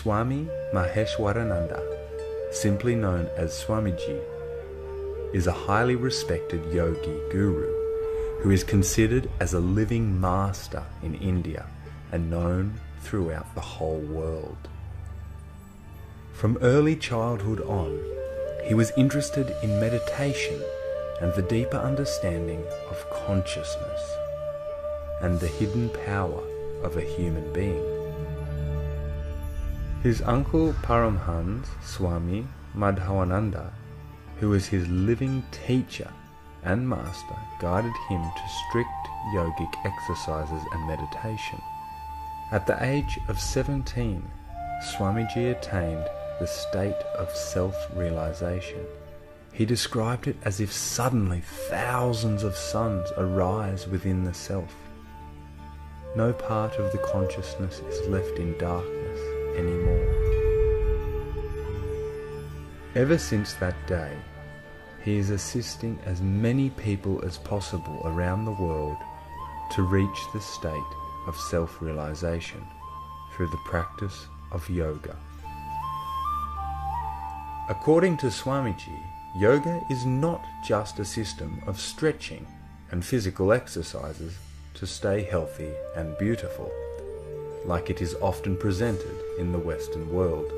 Swami Maheshwarananda, simply known as Swamiji, is a highly respected yogi guru who is considered as a living master in India and known throughout the whole world. From early childhood on, he was interested in meditation and the deeper understanding of consciousness and the hidden power of a human being. His uncle Paramhans Swami Madhavananda, who was his living teacher and master, guided him to strict yogic exercises and meditation. At the age of 17, Swamiji attained the state of self realization. He described it as if suddenly thousands of suns arise within the self. No part of the consciousness is left in darkness anymore. Ever since that day, he is assisting as many people as possible around the world to reach the state of self realization through the practice of yoga. According to Swamiji, yoga is not just a system of stretching and physical exercises to stay healthy and beautiful, like it is often presented in the Western world.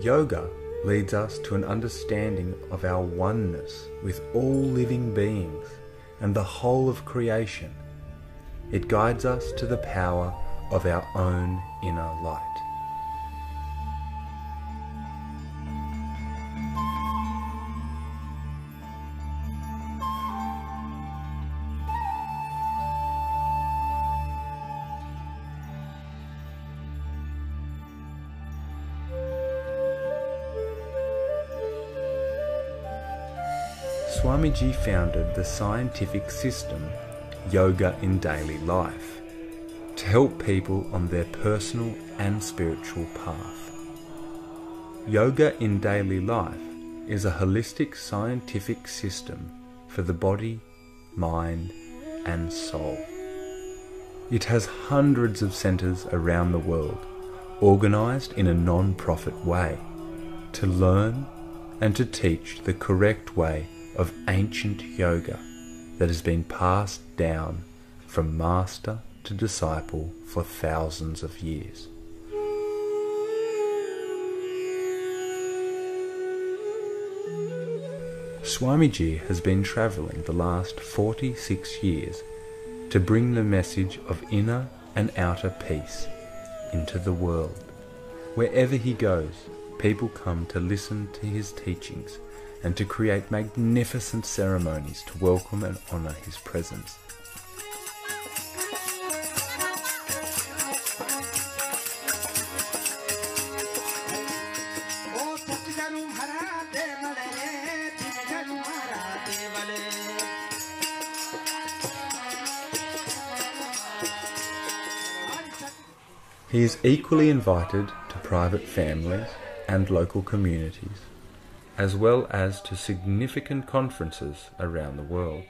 Yoga leads us to an understanding of our oneness with all living beings and the whole of creation. It guides us to the power of our own inner light. Swamiji founded the scientific system Yoga in Daily Life to help people on their personal and spiritual path. Yoga in Daily Life is a holistic scientific system for the body, mind, and soul. It has hundreds of centres around the world, organised in a non profit way, to learn and to teach the correct way of ancient yoga that has been passed down from master to disciple for thousands of years. Swamiji has been travelling the last 46 years to bring the message of inner and outer peace into the world. Wherever he goes, people come to listen to his teachings and to create magnificent ceremonies to welcome and honour his presence. He is equally invited to private families and local communities, as well as to significant conferences around the world.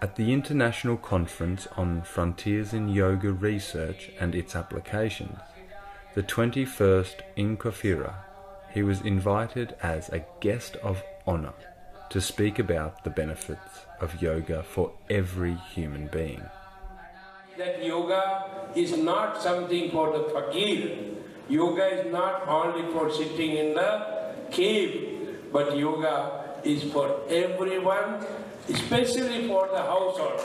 At the International Conference on Frontiers in Yoga Research and its Applications, the 21st INCOFYRA, he was invited as a guest of honor to speak about the benefits of yoga for every human being. That yoga is not something for the fakir. Yoga is not only for sitting in the cave, but yoga is for everyone, especially for the household.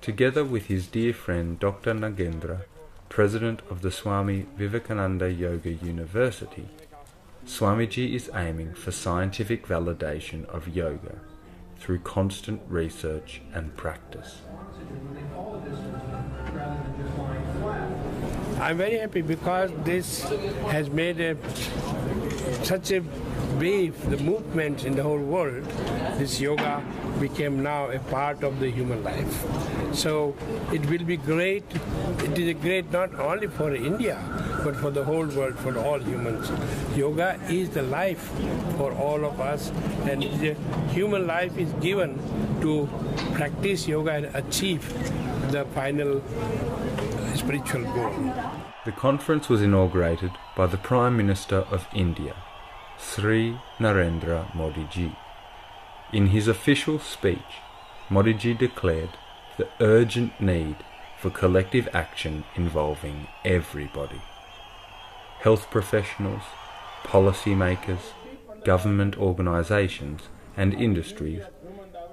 Together with his dear friend Dr. Nagendra, president of the Swami Vivekananda Yoga University, Swamiji is aiming for scientific validation of yoga through constant research and practice. I'm very happy because this has made a, such a wave, the movement in the whole world. This yoga became now a part of the human life. So it will be great. It is a great not only for India, but for the whole world, for all humans. Yoga is the life for all of us, and the human life is given to practice yoga and achieve the final spiritual goal. The conference was inaugurated by the Prime Minister of India, Sri Narendra Modi ji. In his official speech, Modi ji declared the urgent need for collective action involving everybody health professionals, policymakers, government organisations, and industries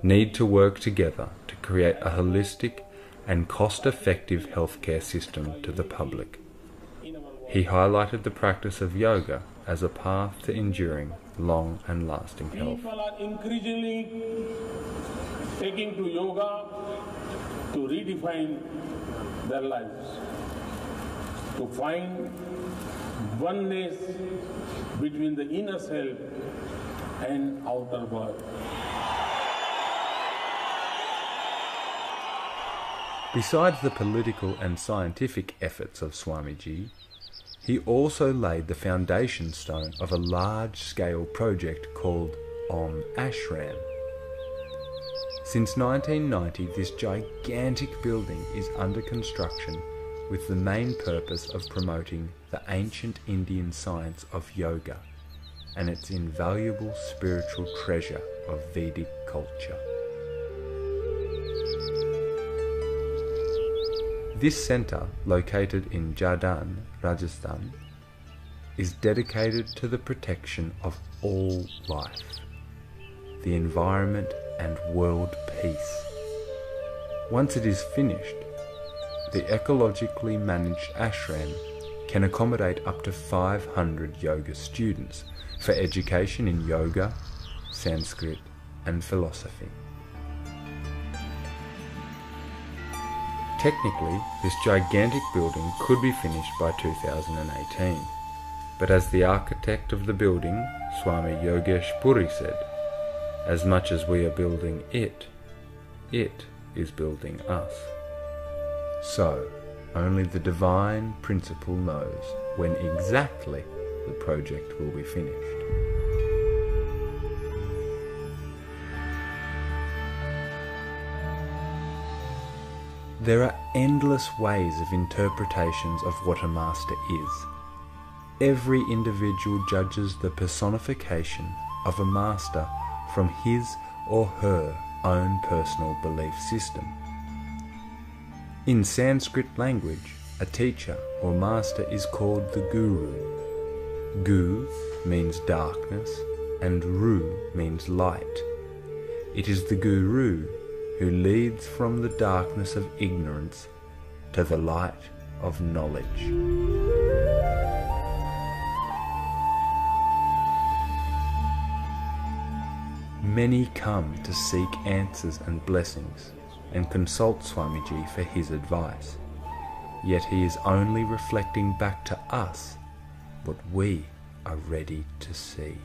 need to work together to create a holistic and cost effective healthcare system to the public. He highlighted the practice of yoga as a path to enduring long and lasting health. People are increasingly taking to yoga to redefine their lives, to find oneness between the inner self and outer world. Besides the political and scientific efforts of Swamiji, he also laid the foundation stone of a large scale project called Om Ashram. Since 1990, this gigantic building is under construction with the main purpose of promoting the ancient Indian science of yoga and its invaluable spiritual treasure of Vedic culture. This centre, located in Jadan, Rajasthan, is dedicated to the protection of all life, the environment, and world peace. Once it is finished, the ecologically managed ashram can accommodate up to 500 yoga students for education in yoga, Sanskrit, and philosophy. Technically, this gigantic building could be finished by 2018, but as the architect of the building, Swami Yogesh Puri said, as much as we are building it, it is building us. So, only the divine principle knows when exactly the project will be finished. There are endless ways of interpretations of what a master is. Every individual judges the personification of a master from his or her own personal belief system. In Sanskrit language, a teacher or master is called the guru. Gu means darkness and Ru means light. It is the guru who leads from the darkness of ignorance to the light of knowledge. Many come to seek answers and blessings and consult Swamiji for his advice. Yet he is only reflecting back to us what we are ready to see.